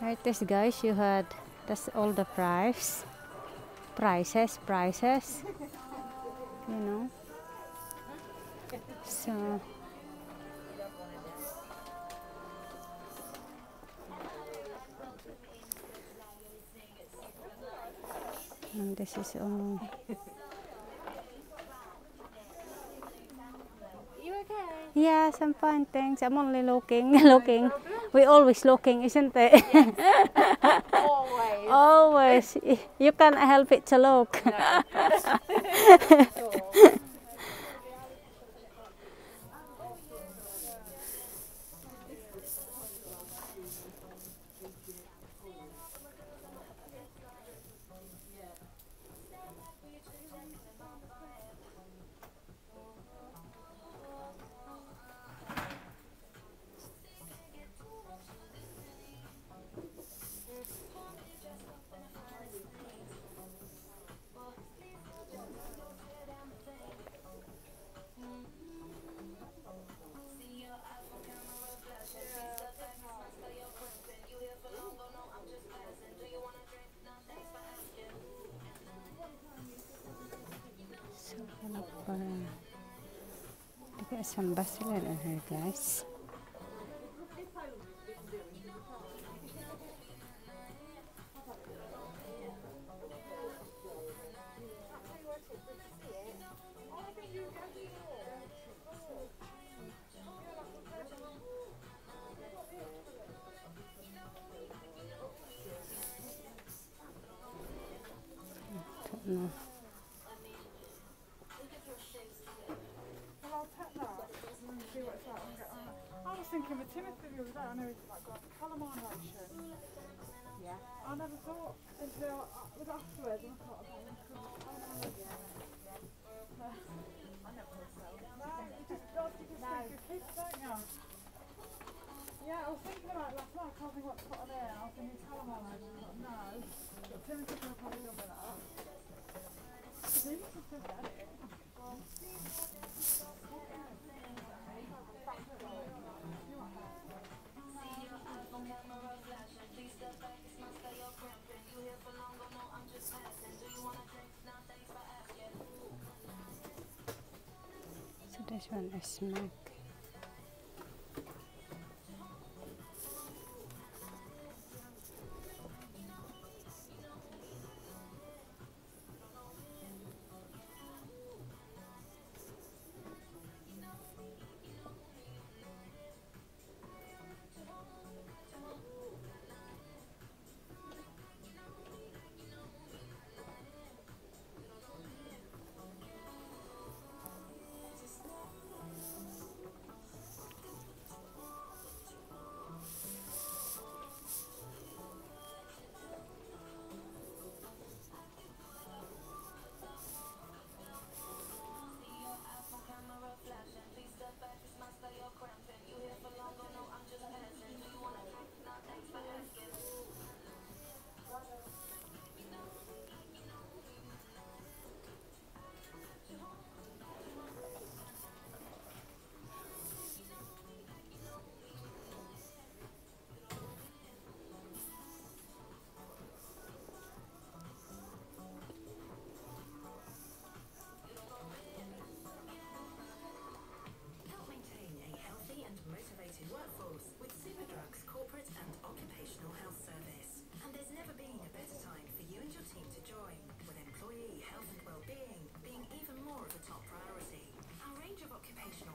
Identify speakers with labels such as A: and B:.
A: Right, this guys, you had that's all the price, prices, prices. You know. So. And this is all.
B: You okay?
A: Yes, I'm fine, thanks. I'm only looking, looking. We're always looking, isn't it?
B: Always.
A: always. You can't help it to look. So, At some Barcelona here, guys. Don't
C: it's like and get on. I was thinking with Timothy the other day, I know he's like got calamine lotion.
B: Yeah.
C: I never thought until uh, it was afterwards and I thought, okay, cool. calamine lotion. No,
B: I never thought so.
C: you just got to just think of kids, don't you? Yeah, I was thinking about it last night, I can't think what to put on there. I was thinking calamine lotion. I thought, no. But Timothy could have probably done with that. Because he must have
A: this one is Mac.
D: Of top priority. Our range of occupational